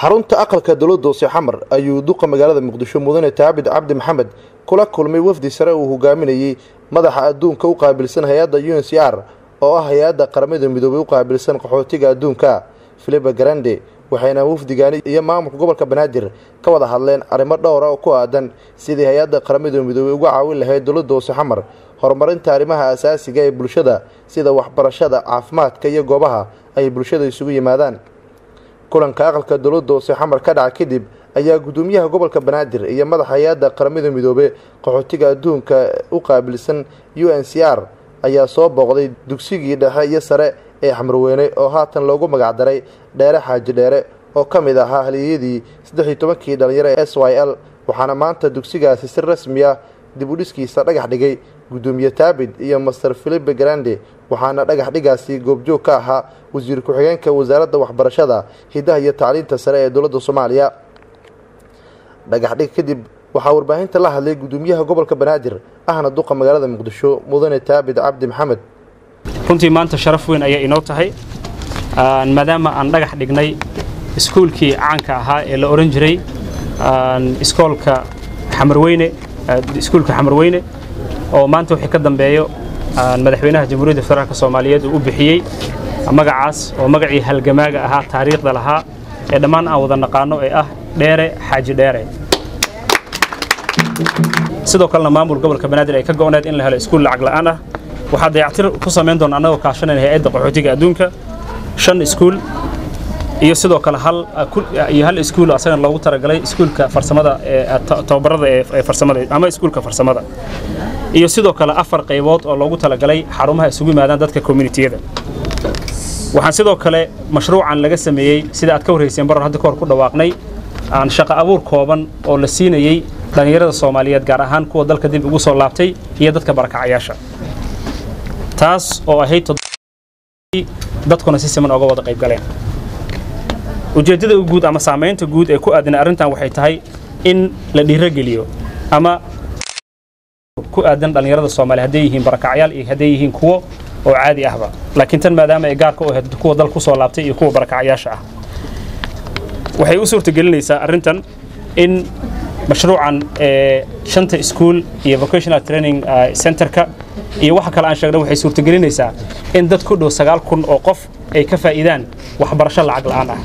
xarunta aqalka dowladda hoose xamar ayuu duqa magaalada muqdisho mudane taabid cabdi maxamed kula kulmay wafdi sare uu hogaaminayey madaxa adduunka u qaabilsan hay'adda u n c r oo ah hay'adda qaramada midoobay u qaabilsan qaxootiga adduunka. Filipe garande waxayna wafdigaani iyo maamulka gobolka banaadir ka wada hadleen arrimo dhowra oo ku aadan sidii hay'adda qaramada midoobey uga caawin lahayd dowladda hoose xamar horumarinta arrimaha asaasiga ee bulshada sida waxbarashada caafimaadka iyo goobaha ay bulshada isugu yimaadaan kulanka aqalka dowladda hoose xamar ka dhaca kadib ayaa gudoomiyaha gobolka banaadir iyo madaxa hay'adda qaramada midoobe qaxootiga adduunka u qaabilsan u n c r ayaa soo booqday dugsigii dhexe iyo sare ee xamarweyne oo haatan loogu magacdaray dheere xaaji dheere oo ka mid ahaa haliyadii saddex iyo tobankii ee s y l waxaana maanta dugsigaasi si rasmi ah dib u dhiskiisa dhagax dhigay gudoomiye taabid iyo master filipe grande waxaana dhagax dhigaasi goobjoog ka ahaa wasiir ku-xigeenka wasaaradda waxbarashada hidaha iyo tacliinta sare ee dowladda soomaaliya. Dhagax dhig kadib waxaa warbaahinta la hadlay gudoomiyaha gobolka banaadir ahna duqa magaalada muqdisho mudane taabid cabdi maxamed. Runtii maanta sharaf weyn ayay inoo tahay maadaama aan dhagax dhignay iskuulkii caanka ahaa ee la odhan jiray iskoolka xamarweyne iskuulka xamarweyne oo maanta wixii ka dambeeyo madaxweynaha jamhuuriyadda federaalk soomaaliyeed uu u bixiyey magacaas oo magacii halgamaaga ahaa taariikhda lahaa ee dhammaan aan wada naqaano ee ah dheere xaaji dheere. Sidoo kalena maamul gobolka banaadir ay ka go'oneed in la helo iskuul lacag la'aan ah. Waxaa dayactir ku samayn doona annagoo kaashanayna hay'adda qaxootiga adduunka shan iskuul iyo sidoo kale hal iyo hal iskuul asagana loogu talagalay iskuulka farsamada ee tababarada ee farsamada ama iskuulka farsamada iyo sidoo kale afar qaybood oo loogu talagalay xarumaha isugu yimaadaan dadka communitiyada waxaan sidoo kale mashruucan laga sameeyey sida aad ka warrayseen barar hadda kahor ku dhawaaqnay aan shaqo abuur kooban oo la siinayey dhallinyarada soomaaliyeed gaar ahaan kuwa dalka dib ugu soo laabtay iyo dadka barakacayaasha taas oo ahayd dadkuna si siman ooga wada qayb galeen. Ujeeddada guud ama saamaynta guud ee ku aadan arrintan waxay tahay in la dhiirogeliyo ama ku aadan dhallinyarada soomaaliya hadday yihiin barakacyaal iyo hadday yihiin kuwo oo caadi ahba. Laakiin tan maadaama ay gaarka u ahayd kuwa dal ku soo laabtay iyo kuwa barakacyaasha ah. Waxay u suurtagelinaysaa arrintan in mashruucan shanta iskuul iyo vocational training centerka iyo waxa kale aan sheegna waxay suurtagelinaysaa in dad ku dhow sagaal kun oo qof ay ka faa'iidaan waxbarasho lacag la'aan ah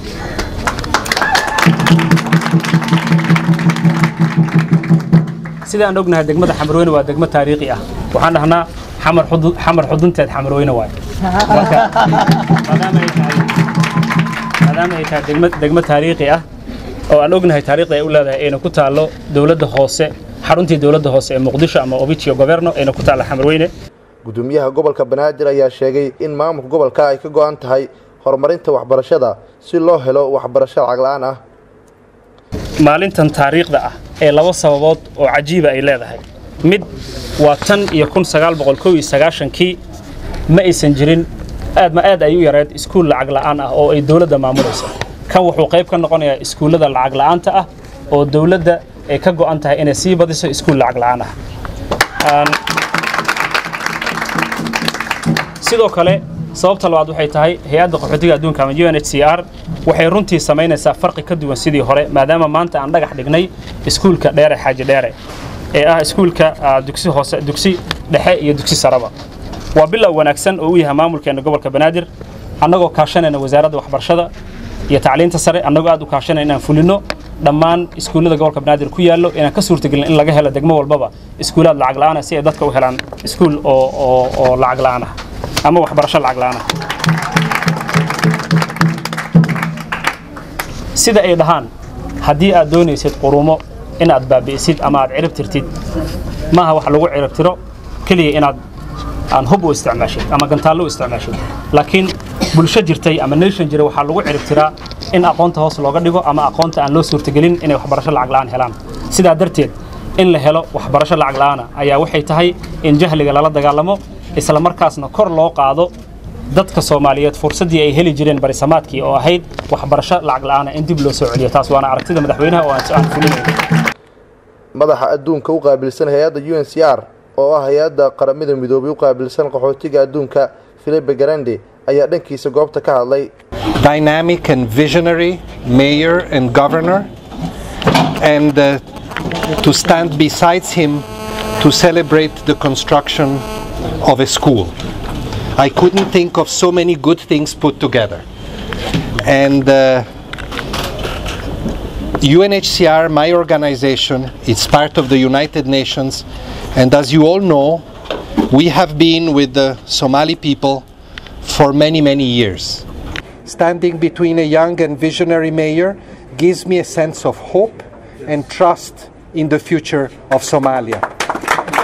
sida aan ognahay degmada xamarweyne waa degmo taariikhi ah. Waxaan dhahnaa xamar xudunteed xamarweyne waay. Maadaama ay tahay degmo taariikhi ah oo aan ognahay taariikhda ay u leedahay ayna ku taallo dowladda hoose xaruntii dowladda hoose ee muqdisho ama obitio governo ayna ku taalla xamarweyne. Gudoomiyaha gobolka banaadir ayaa sheegay in maamulka gobolka ay ka go'an tahay horumarinta waxbarashada si loo helo waxbarasho lacag la'aan ah. Maalintan taariikhda ah ee laba sababood oo cajiiba ay leedahay. Mid waa tan iyo kun sagaal boqol kow iyo sagaashankii ma aysan jirin aad ma aad ay u yareed iskuul lacag la'aan ah oo ay dowladda maamulayso kan wuxuu qayb ka noqonayaa iskuullada lacag la'aanta ah oo dowladda ay ka go'an tahay inay sii badiso iskuul lacag la'aan ah. Sidoo kale sababta labaad waxay tahay hay'adda qaxootiga adduunka ama u n h c r waxay runtii samaynaysaa farqi ka duwan sidii hore maadaama maanta aan dhagax dhignay iskuulka dheere xaaji dheere ee ah iskuulka dugsi hoose dugsi dhexe iyo dugsi saraba. Waa bilow wanaagsan oo u yahay maamulkeena gobolka banaadir annagoo kaashanayna wasaaradda waxbarashada iyo tacliinta sare annagoo aad u kaashanayna inaan fulino dhammaan iskuullada gobolka banaadir ku yaallo inaan ka suurtagelin in laga helo degmo walbaba iskuulaad lacag la'aan ah si ay dadka u helaan iskuul oo lacag la'aan ah ama waxbarasho lacag la'aan ah. Sida ay dhahaan haddii aad doonaysid qurumo inaad baabi'isid ama aad cirib tirtid. Maaha wax lagu cirib tiro keliya inaad aan hub u isticmaashid ama gantaallo u isticmaashid laakiin bulsho jirtay ama nation jira waxaa lagu cirib tiraa in aqoonta hoos looga dhigo ama aqoonta aan loo suurtagelin inay waxbarasho lacag la'aan helaan. Sidaa darteed in la helo waxbarasho lacag la'aana ayaa waxay tahay in jahliga lala dagaalamo isla markaasna kor loo qaado dadka soomaaliyeed fursaddii ay heli jireen barisamaadkii oo ahayd waxbarasho lacag la'aana in dib loo soo celiyo. Taas waana aragtida madaxweynaha oo aan fulinayno madaxa adduunka u qaabilsan hay-adda u n c r oo ah hay-adda qaramada midoobay u qaabilsan qaxootiga adduunka filipe garande ayaa dhankiisa goobta ka hadlay dynamic and visionary mayor and governor, and uh, to stand beside him to celebrate the construction of a school. I couldn't think of so many good things put together. And uh, UNHCR, my organization, it's part of the United Nations, and as you all know, we have been with the Somali people for many, many years. Standing between a young and visionary mayor gives me a sense of hope and trust in the future of Somalia.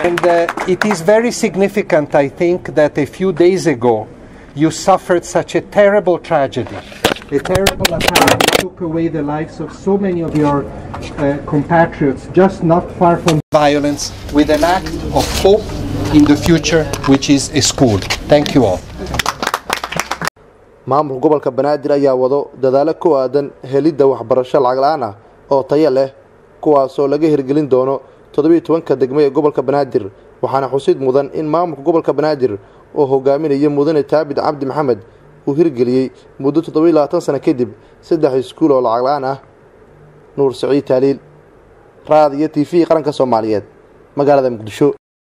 And uh, it is very significant, I think, that a few days ago you suffered such a terrible tragedy. A terrible attack that took away the lives of so many of your uh, compatriots just not far from violence with an act of hope in the future, which is a school. Thank you all. maamulka gobolka banaadir ayaa wado dadaalo ku aadan helidda waxbarasho lacag la'aan ah oo tayo leh kuwaasoo laga hirgelin doono toddobiiyo tobanka degmo ee gobolka banaadir waxaana xusid mudan in maamulka gobolka banaadir oo hogaaminaya mudane taabid cabdi maxamed uu hirgeliyey muddo toddobiiyo labaatan sano kadib saddex iskuul oo lacag la'aan ah nuur siciid taaliil raad iyo t v qaranka soomaaliyeed magaalada muqdisho